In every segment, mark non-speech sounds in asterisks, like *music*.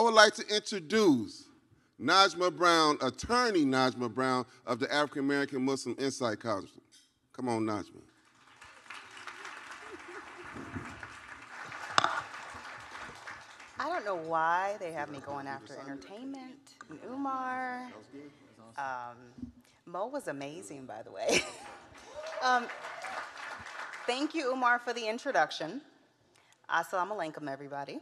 would like to introduce Najmah Brown, attorney Najmah Brown of the African American Muslim Insight Council. Come on, Najmah. I don't know why they have me going after entertainment and Umar. Um, Mo was amazing, by the way. *laughs* um, thank you, Umar, for the introduction. Assalamu alaikum, everybody.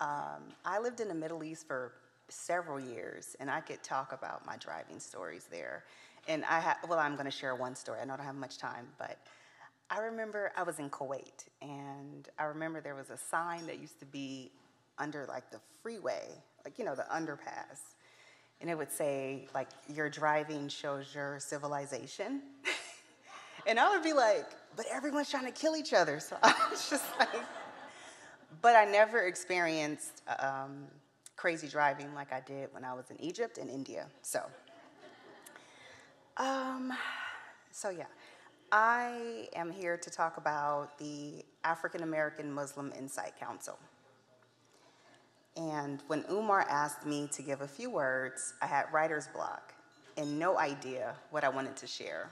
Um, I lived in the Middle East for several years, and I could talk about my driving stories there. And I ha- well, I'm going to share one story. I know I don't have much time, but I remember I was in Kuwait, and I remember there was a sign that used to be under like the freeway, like you know the underpass, and it would say like your driving shows your civilization, *laughs* and I would be like, but everyone's trying to kill each other, so *laughs* I was just like, but I never experienced um, crazy driving like I did when I was in Egypt and India, so. Um, so yeah. I am here to talk about the African American Muslim Insight Council. And when Umar asked me to give a few words, I had writer's block and no idea what I wanted to share.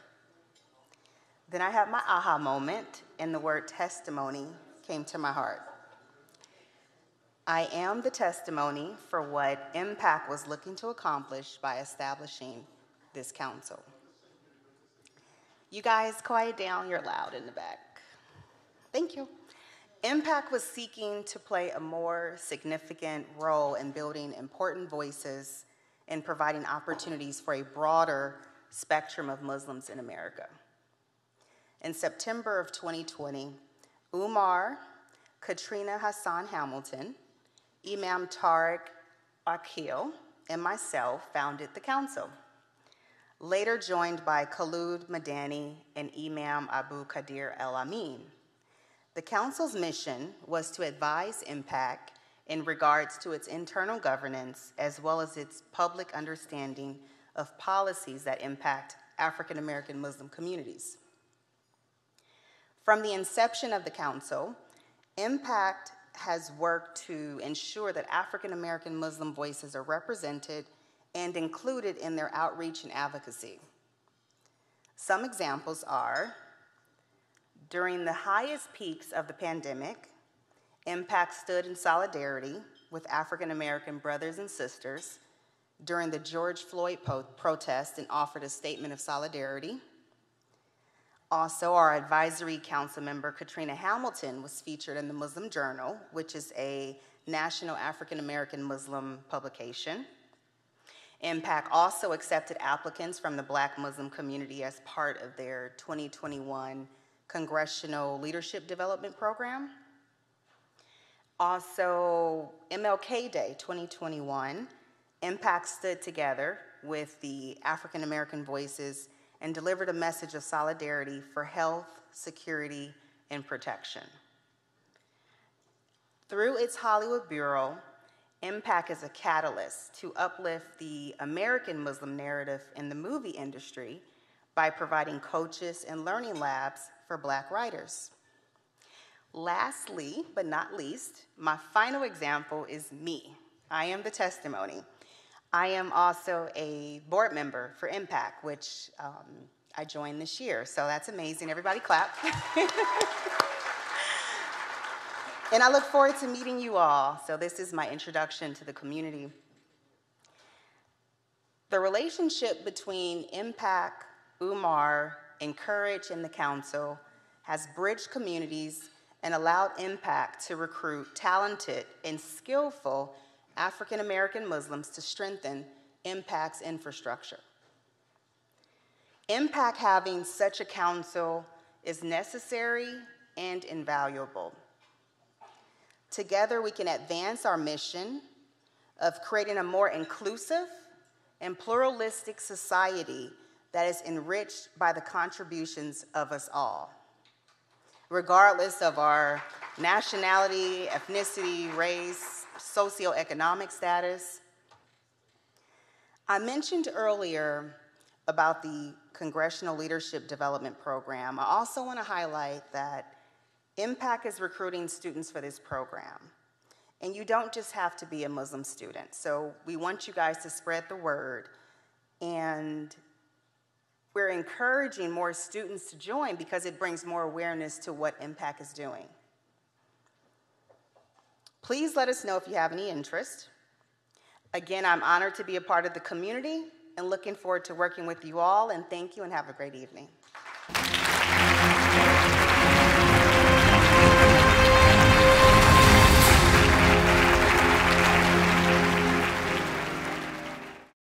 Then I had my aha moment, and the word testimony came to my heart. I am the testimony for what MPAC was looking to accomplish by establishing this council. You guys, quiet down, you're loud in the back. Thank you. MPAC was seeking to play a more significant role in building important voices and providing opportunities for a broader spectrum of Muslims in America. In September of 2020, Umar, Katrina Hassan Hamilton, Imam Tariq Akil, and myself founded the council later joined by Khalud Madani and Imam Abu Qadir El Amin. The Council's mission was to advise MPAC in regards to its internal governance as well as its public understanding of policies that impact African American Muslim communities. From the inception of the Council, MPAC has worked to ensure that African American Muslim voices are represented and included in their outreach and advocacy. Some examples are during the highest peaks of the pandemic, MPAC stood in solidarity with African American brothers and sisters during the George Floyd protest and offered a statement of solidarity. Also, our advisory council member, Katrina Hamilton, was featured in the Muslim Journal, which is a national African American Muslim publication. MPAC also accepted applicants from the Black Muslim community as part of their 2021 Congressional Leadership Development Program. Also, MLK Day 2021, MPAC stood together with the African American voices and delivered a message of solidarity for health, security, and protection. Through its Hollywood Bureau, MPAC is a catalyst to uplift the American Muslim narrative in the movie industry by providing coaches and learning labs for Black writers. Lastly, but not least, my final example is me. I am the testimony. I am also a board member for MPAC, which um, I joined this year, so that's amazing. Everybody clap. *laughs* And I look forward to meeting you all. So, this is my introduction to the community. The relationship between MPAC, Umar, Encourage, and the Council has bridged communities and allowed MPAC to recruit talented and skillful African American Muslims to strengthen MPAC's infrastructure. MPAC having such a council is necessary and invaluable. Together, we can advance our mission of creating a more inclusive and pluralistic society that is enriched by the contributions of us all, regardless of our nationality, ethnicity, race, socioeconomic status. I mentioned earlier about the Congressional Leadership Development Program. I also want to highlight that MPAC is recruiting students for this program. And you don't just have to be a Muslim student. So we want you guys to spread the word. And we're encouraging more students to join because it brings more awareness to what MPAC is doing. Please let us know if you have any interest. Again, I'm honored to be a part of the community and looking forward to working with you all. And thank you and have a great evening.